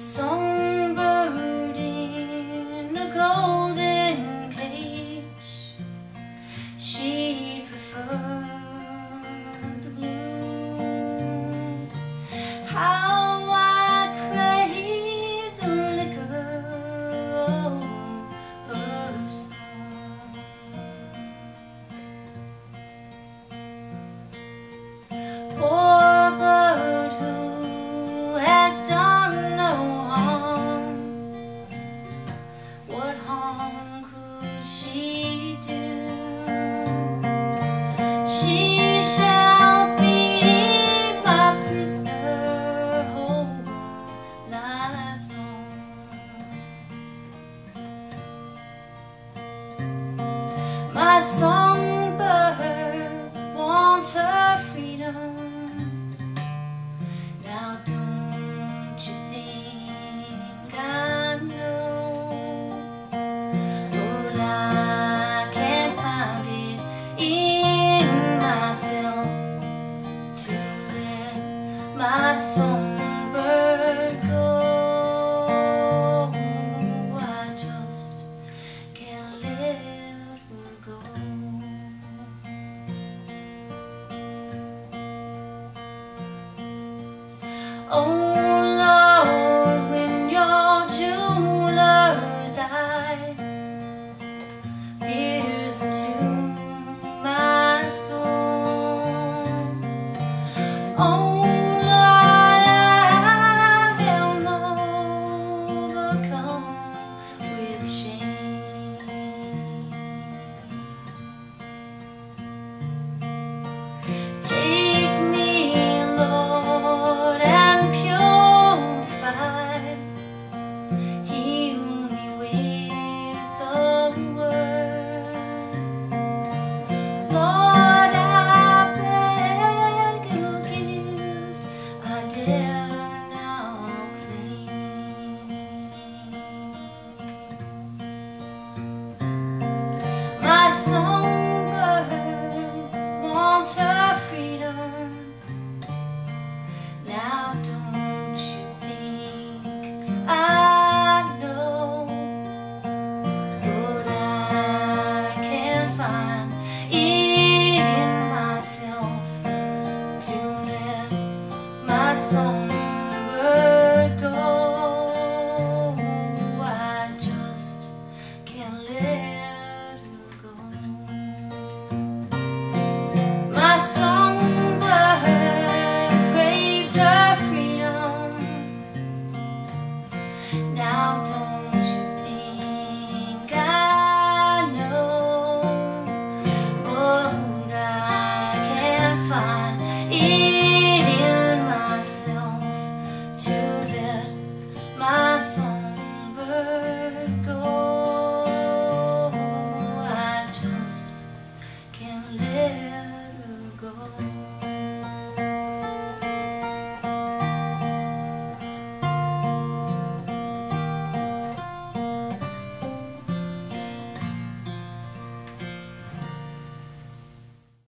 songbird in a golden cage. She preferred She Oh Lord, when your jeweler's eye peers my soul. won't tell mountain.